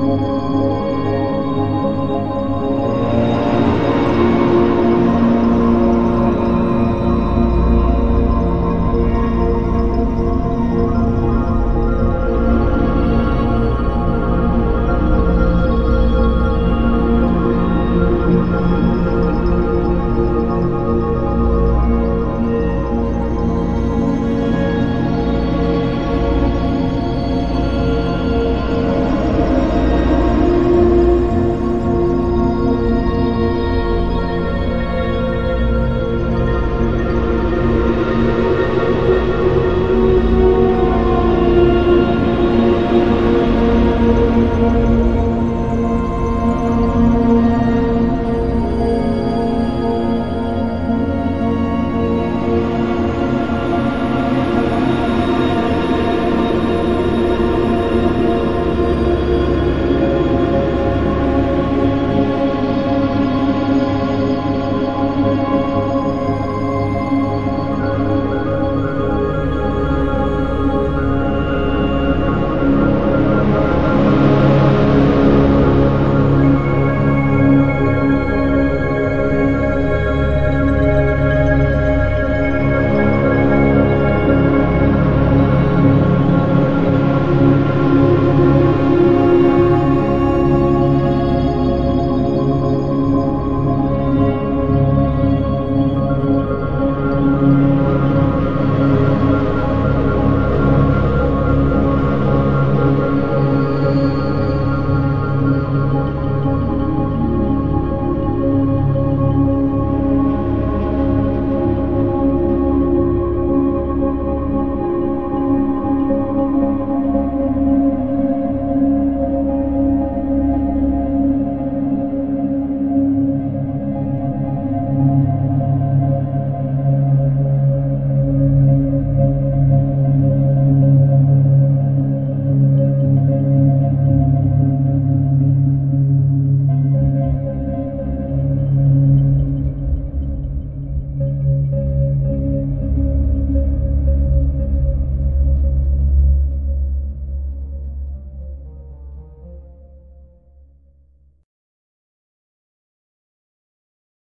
Música